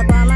up on